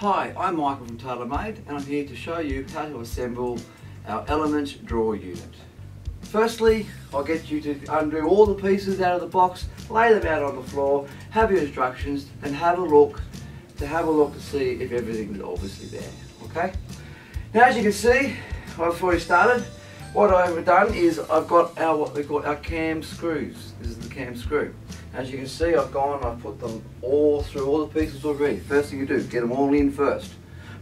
Hi, I'm Michael from Tailormade and I'm here to show you how to assemble our Element drawer unit. Firstly, I'll get you to undo all the pieces out of the box, lay them out on the floor, have your instructions and have a look to have a look to see if everything is obviously there, okay? Now as you can see, I've already started. What I've done is I've got our what we call our cam screws. This is the cam screw. As you can see, I've gone, I've put them all through all the pieces already. First thing you do, get them all in first.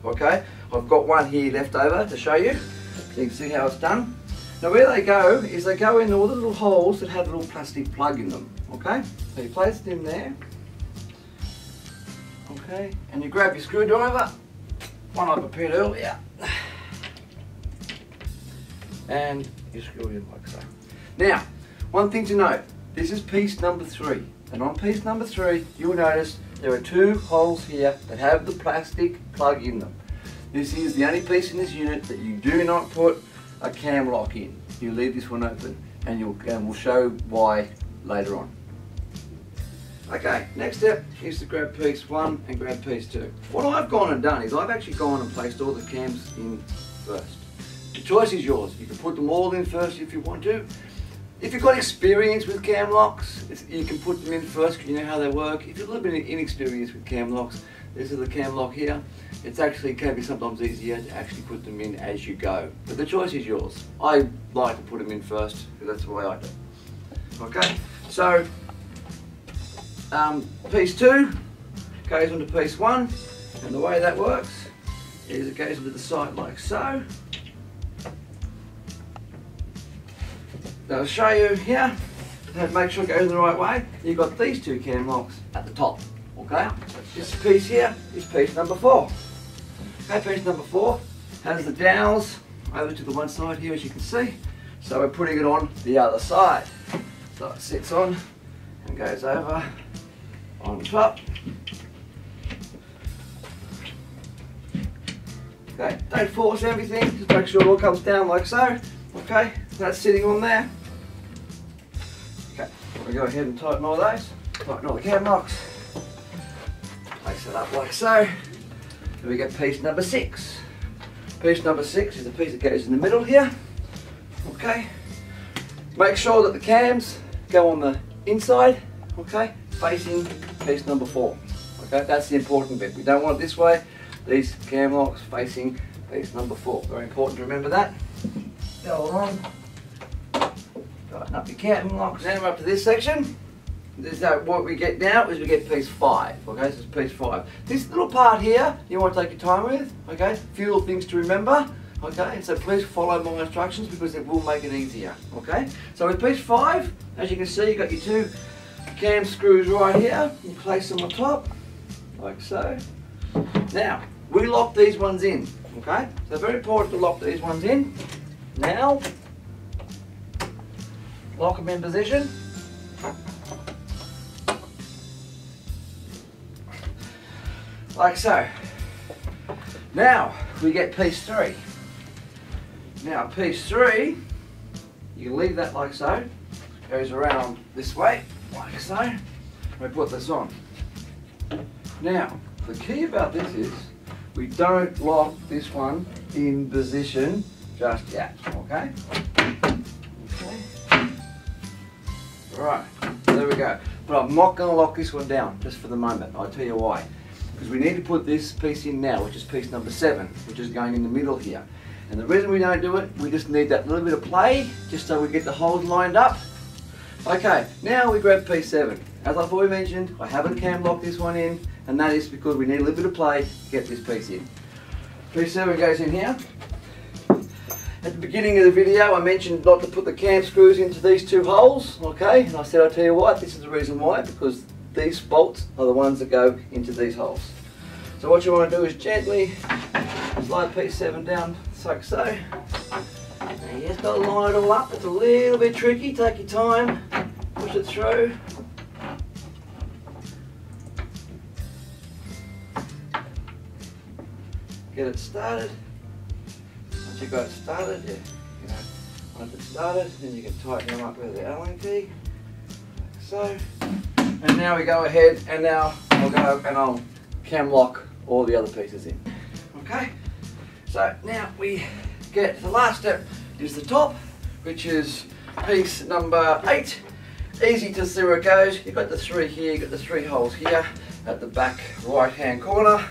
Okay, I've got one here left over to show you. So you can see how it's done. Now where they go is they go in all the little holes that have a little plastic plug in them. Okay, so you place in there. Okay, and you grab your screwdriver, one I prepared earlier, and you screw it in like so. Now, one thing to note, this is piece number three. And on piece number three, you'll notice there are two holes here that have the plastic plug in them. This is the only piece in this unit that you do not put a cam lock in. You leave this one open and, you'll, and we'll show why later on. Okay, next step is to grab piece one and grab piece two. What I've gone and done is I've actually gone and placed all the cams in first. The choice is yours. You can put them all in first if you want to. If you've got experience with cam locks, you can put them in first because you know how they work. If you're a little bit inexperienced with cam locks, this is the cam lock here. It's actually can be sometimes easier to actually put them in as you go. But the choice is yours. I like to put them in first because that's the way I do. Okay, so um, piece two goes onto piece one, and the way that works is it goes into the side like so. I'll show you here, make sure it goes the right way. You've got these two cam locks at the top, okay? This piece here is piece number four. Okay, piece number four has the dowels over to the one side here as you can see. So we're putting it on the other side. So it sits on and goes over on top. Okay, don't force everything, just make sure it all comes down like so. Okay, that's sitting on there. We go ahead and tighten all those. Tighten all the cam locks. Place it up like so. Then we get piece number six. Piece number six is the piece that goes in the middle here. Okay. Make sure that the cams go on the inside, okay, facing piece number four. Okay, that's the important bit. We don't want it this way. These cam locks facing piece number four. Very important to remember that. Go along. Up your cam locks. Now we're up to this section. This, uh, what we get now is we get piece five. Okay, this is piece five. This little part here, you want to take your time with. Okay, a few little things to remember. Okay, so please follow my instructions because it will make it easier. Okay, so with piece five, as you can see, you've got your two cam screws right here. You place them on top, like so. Now, we lock these ones in. Okay, so very important to lock these ones in. Now, lock them in position. Like so. Now, we get piece three. Now, piece three, you leave that like so. Goes around this way, like so. We put this on. Now, the key about this is we don't lock this one in position just yet, okay? Right, there we go. But I'm not going to lock this one down just for the moment. I'll tell you why. Because we need to put this piece in now, which is piece number seven, which is going in the middle here. And the reason we don't do it, we just need that little bit of play, just so we get the holes lined up. Okay, now we grab piece seven. As I've already mentioned, I haven't cam locked this one in, and that is because we need a little bit of play to get this piece in. Piece seven goes in here. At the beginning of the video, I mentioned not to put the cam screws into these two holes, okay? And I said, I'll tell you what, this is the reason why, because these bolts are the ones that go into these holes. So what you want to do is gently slide piece 7 down like so. Now you just got to line it all up. It's a little bit tricky. Take your time. Push it through. Get it started. Once you've got it started, yeah, you know, once it's started, then you can tighten them up with the Allen key, like so. And now we go ahead and now I'll go and I'll cam lock all the other pieces in. Okay, so now we get the last step is the top, which is piece number eight. Easy to see where it goes. You've got the three here, you've got the three holes here at the back right hand corner.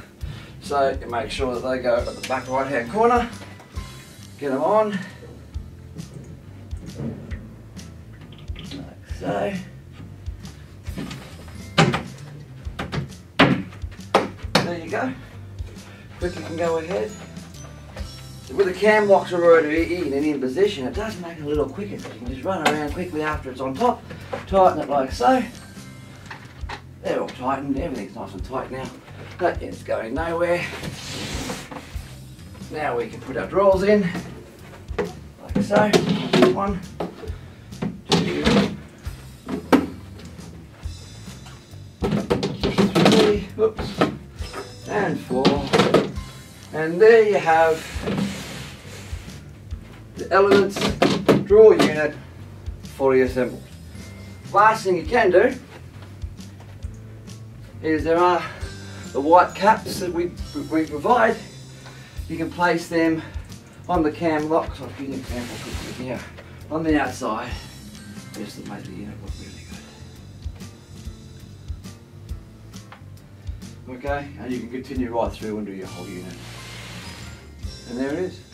So you make sure that they go at the back right hand corner. Get them on. Like so. There you go. Quick you can go ahead. With the cam locks already in and in position, it does make it a little quicker. You can just run around quickly after it's on top, tighten it like so. They're all tightened, everything's nice and tight now. That end's going nowhere. Now we can put our drawers in, like so. One, two, three, whoops, and four. And there you have the Elements drawer unit fully assembled. Last thing you can do is there are the white caps that we, we provide. You can place them on the cam locks. I'll give you an example quickly here. On the outside, just to make the unit look really good. Okay, and you can continue right through and do your whole unit. And there it is.